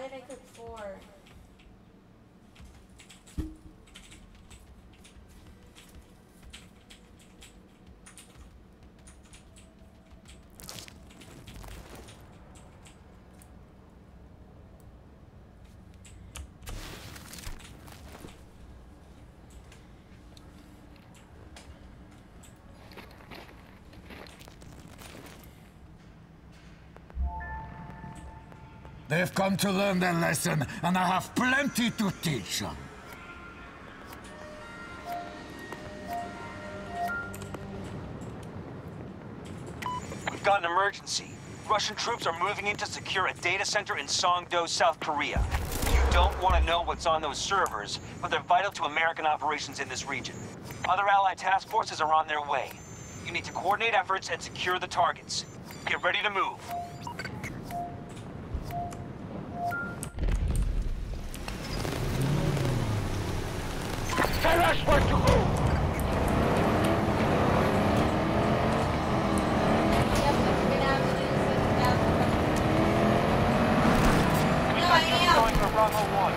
Did I click four? They've come to learn their lesson, and I have plenty to teach them. We've got an emergency. Russian troops are moving in to secure a data center in Songdo, South Korea. You don't want to know what's on those servers, but they're vital to American operations in this region. Other Allied task forces are on their way. You need to coordinate efforts and secure the targets. Get ready to move. Tell us where to go! We're have to do this with that. No, I am. Going for Bravo 1.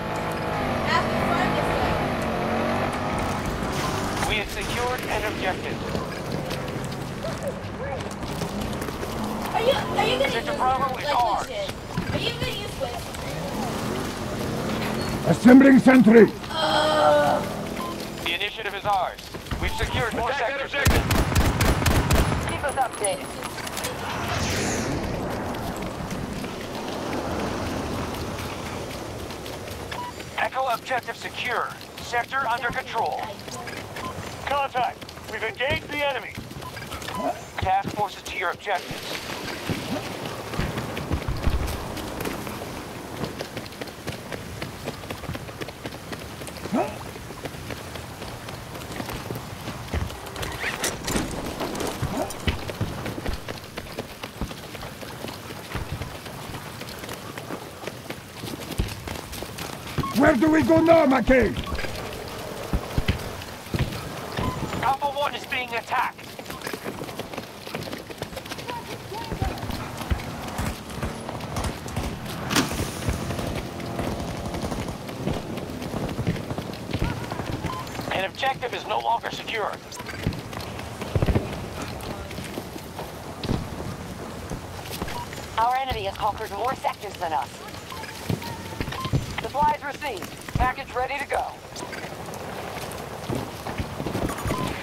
After front this way. We have secured an objective. Are you are you gonna Sector use Bravo is like ours. Are you gonna use Swift? Assembling sentry! The initiative is ours. We've secured more Attack sectors. objective! Keep us updated. Echo objective secure. Sector under control. Contact! We've engaged the enemy! Task forces to your objectives. Go now, Mackay? Alpha 1 is being attacked. An objective is no longer secure. Our enemy has conquered more sectors than us. Supplies received. Package ready to go.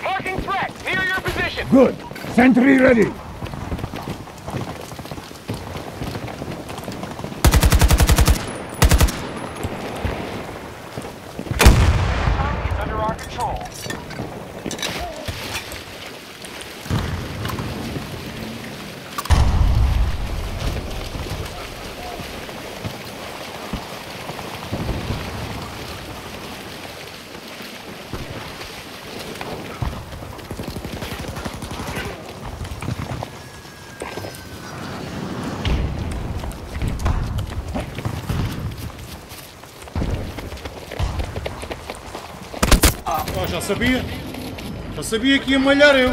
Marking threat! Near your position! Good. Sentry ready. Já sabia. Já sabia que ia malhar eu.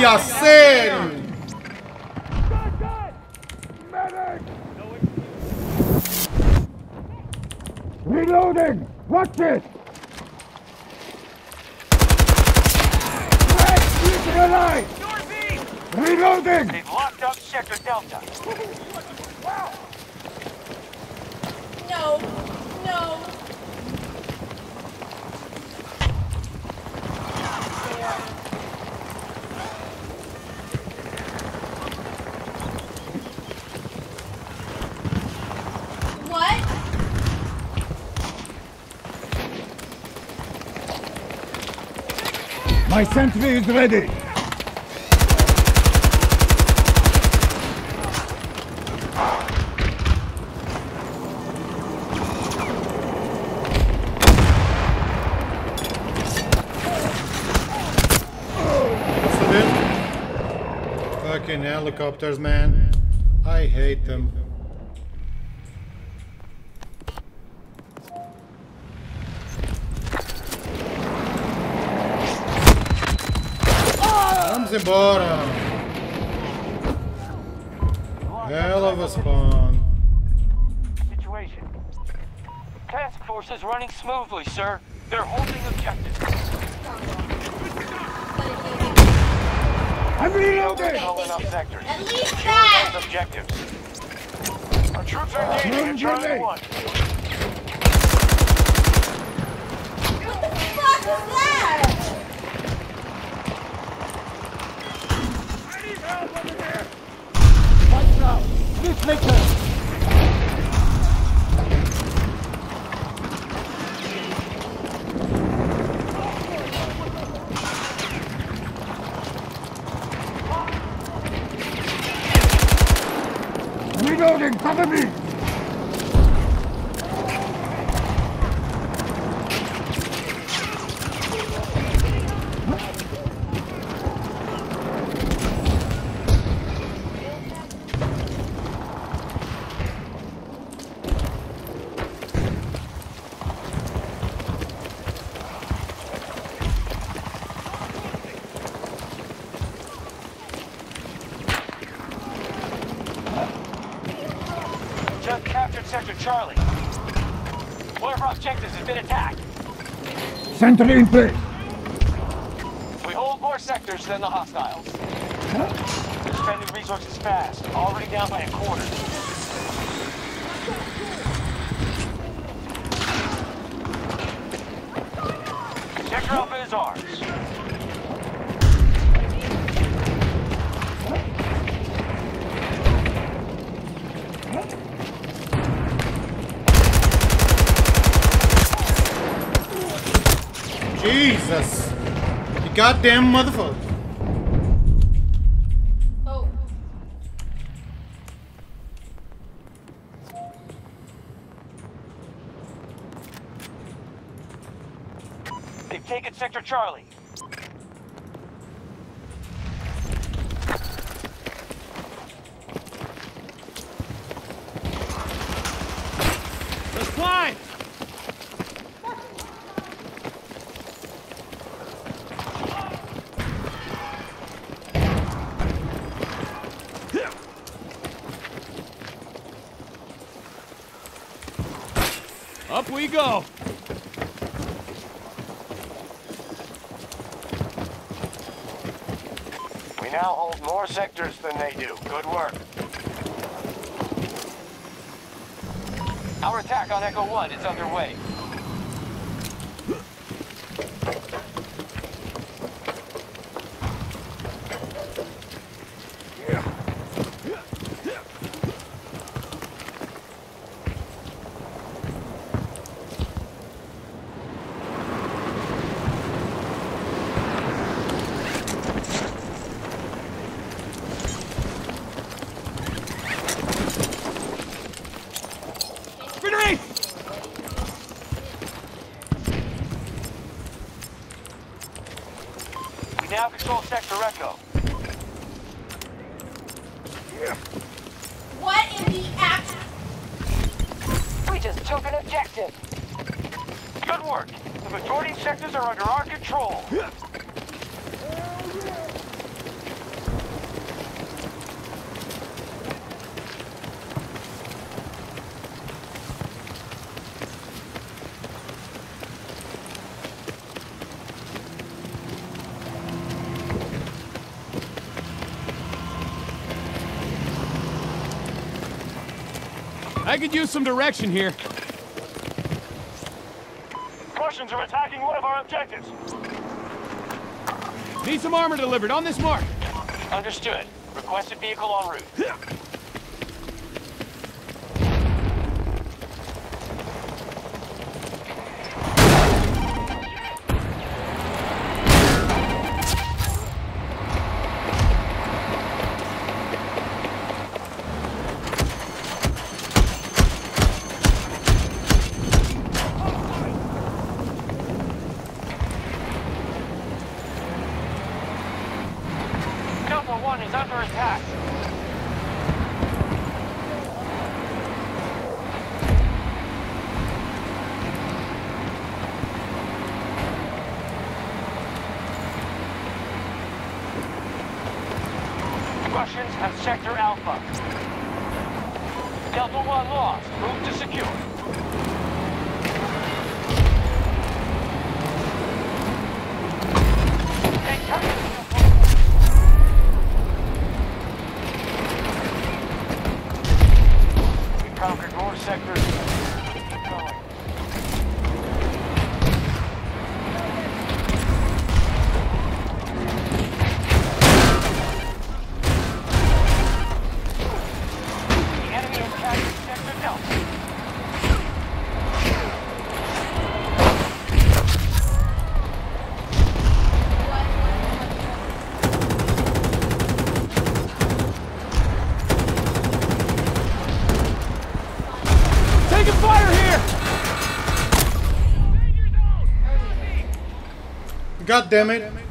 Ai, a My sentry is ready. Fucking helicopters, man. I hate them. Vamos embora. Hell of a spawn. Situation. Task force is running smoothly, sir. They're holding objectives. I'm reloading! Calling up sectors. At least that! Those objectives. Our troops are engaging at Charlie 1. What the fuck was that? Reloading! Cover me! Charlie. Our objectives has been attacked. Sentry in place! We hold more sectors than the hostiles. They're spending resources fast. Already down by a quarter. Sector Alpha is ours. Jesus. You goddamn motherfucker. Oh. They've taken Sector Charlie. We go! We now hold more sectors than they do. Good work. Our attack on Echo 1 is underway. Grenade! We now control Sector Echo. What in the act? We just took an objective. Good work. The majority of sectors are under our control. I could use some direction here. Russians are attacking one of our objectives. Need some armor delivered on this mark. Understood. Requested vehicle en route. Russians have Sector Alpha. Delta 1 lost. Move to secure. Cover. God damn it.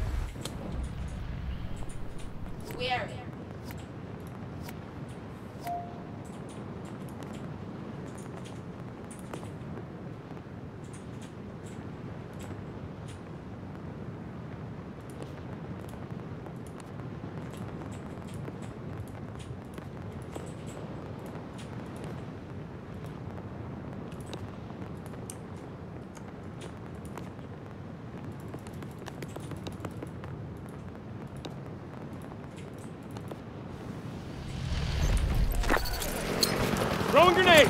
Throwing grenade!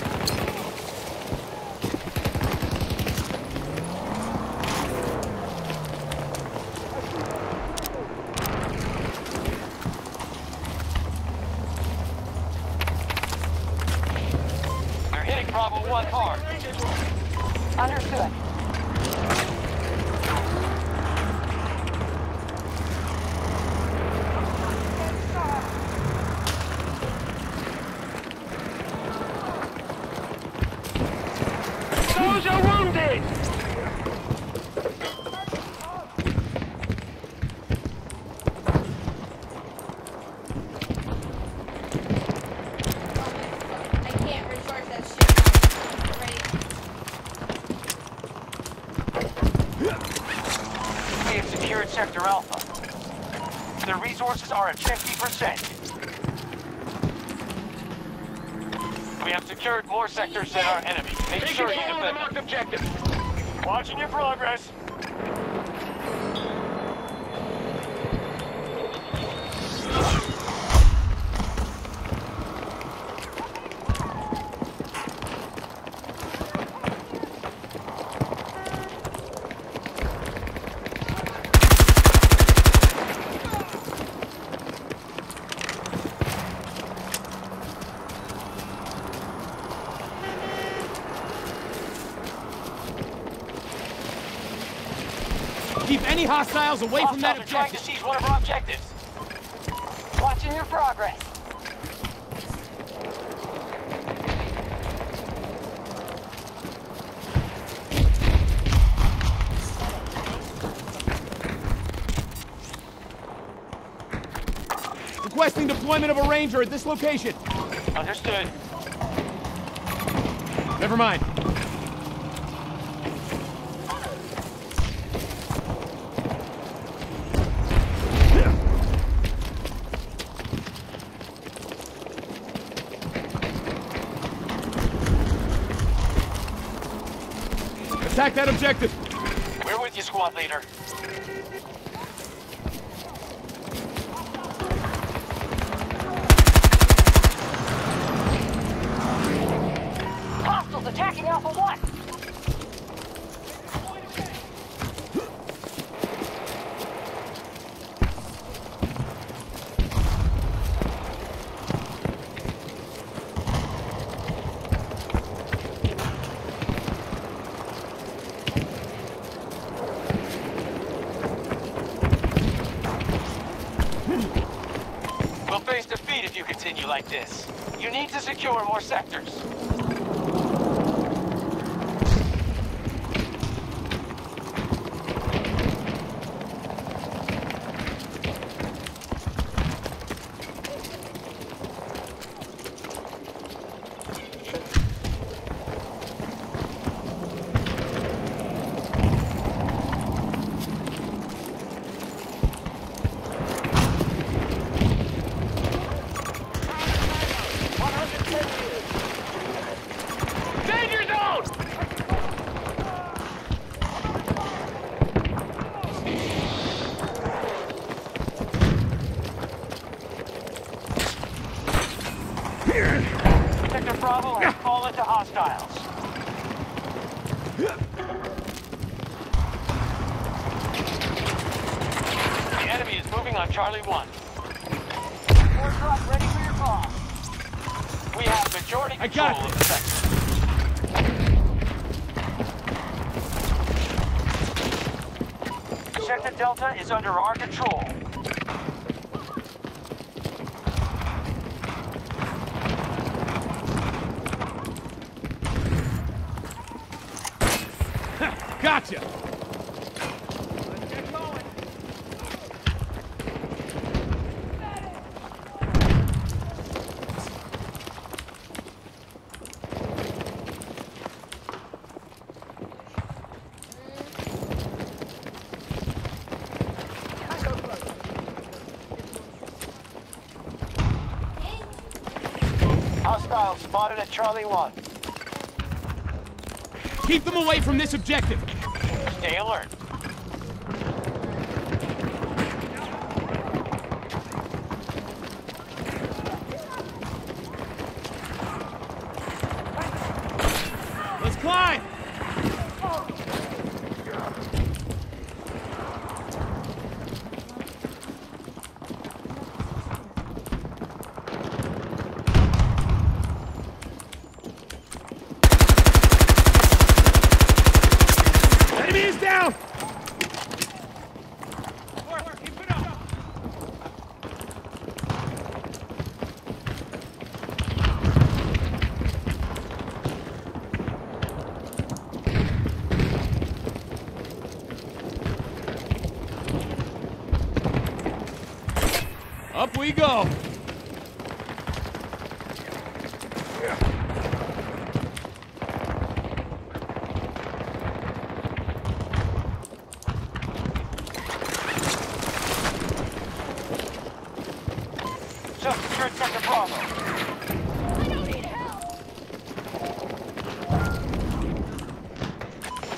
They're hitting Bravo 1 hard. Understood. Those are wounded! I can't recharge that shit. Right. We have secured Sector Alpha. The resources are at 50%. We have secured more sectors than our enemy. Make sure you defend marked objective. Watching your progress. Keep any hostiles away from that are trying to objective. seize one of our objectives. Watching your progress. Requesting deployment of a ranger at this location. Understood. Never mind. Attack that objective. We're with you, squad leader. Hostiles attacking Alpha 1. We'll face defeat if you continue like this. You need to secure more sectors. Sector Bravo has fallen to hostiles. The enemy is moving on Charlie 1. More drop ready for your call. We have majority I control got it. of the sector. Sector Delta is under our control. Gotcha! Hostiles spotted at Charlie 1. Keep them away from this objective! Stay alert. Let's climb! Enemy is down! Up we go! Just secured Sector Bravo.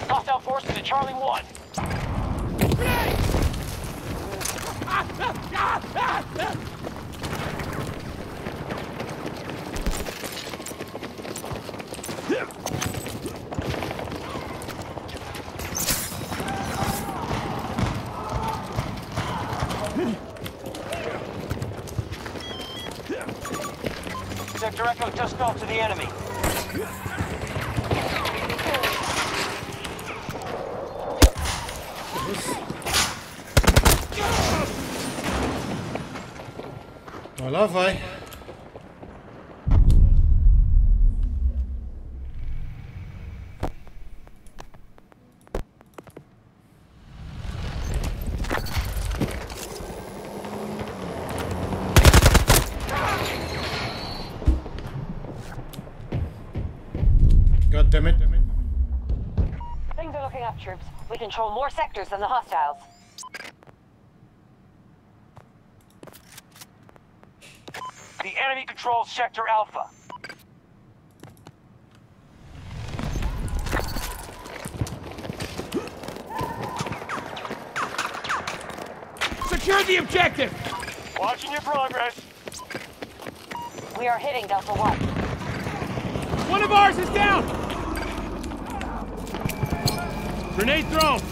Hostile forces at Charlie 1. Sector just fell to the enemy. Ó, lá vai. Sectors than the hostiles. The enemy controls Sector Alpha. Secure the objective! Watching your progress. We are hitting Delta 1. One of ours is down! Grenade thrown!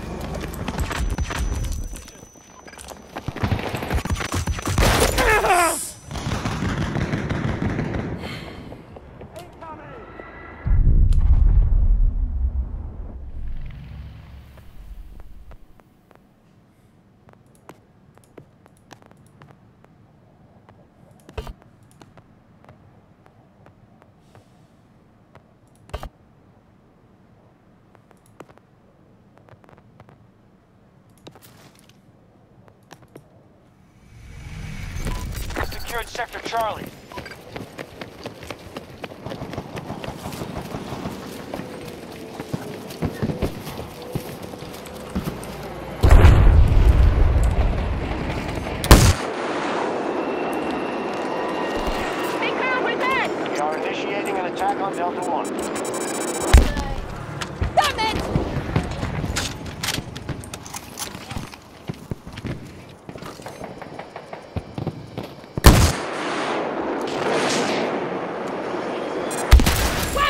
Secured Sector Charlie.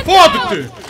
Foda-te!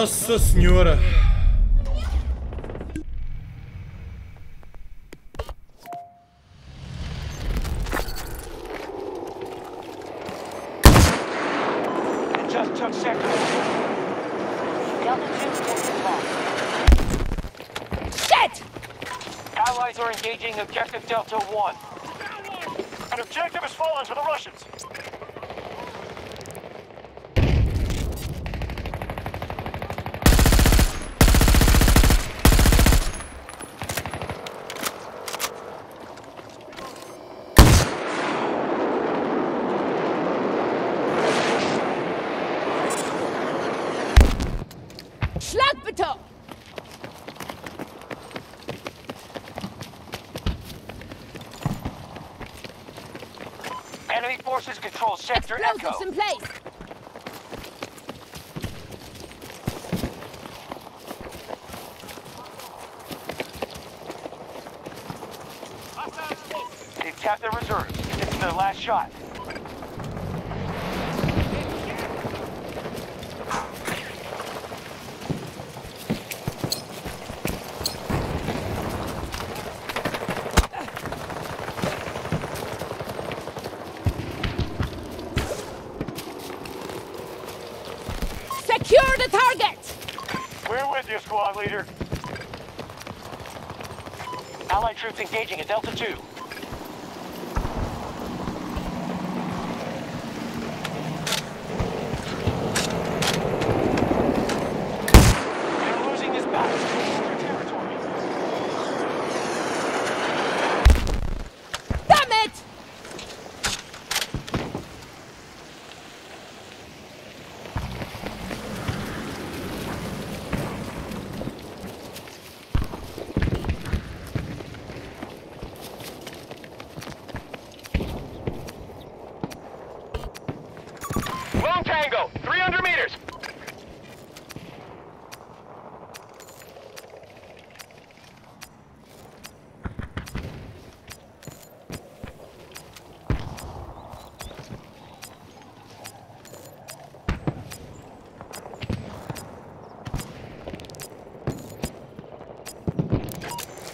Nossa senhora. Control Explosives Echo. in place! They've tapped their reserves. This is their last shot. Secure the target! We're with you, squad leader. Allied troops engaging at Delta 2. We're losing this battle. Take your territory. Damn it! Tango, 300 meters.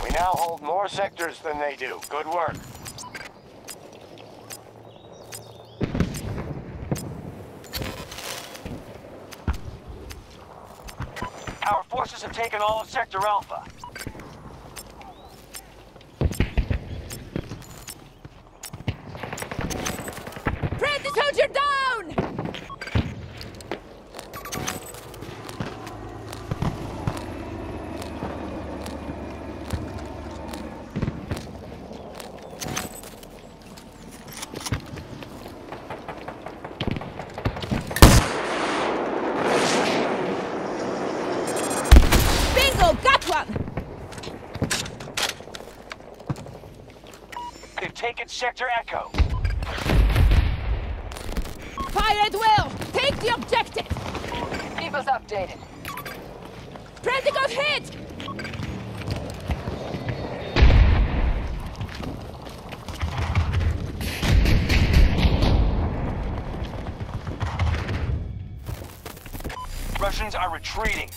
We now hold more sectors than they do. Good work. Our forces have taken all of Sector Alpha. Friendly soldier down! Bingo, got one! They've taken Sector Echo. Fire at will! Take the objective! Keep us updated. Friendly hit! Russians are retreating.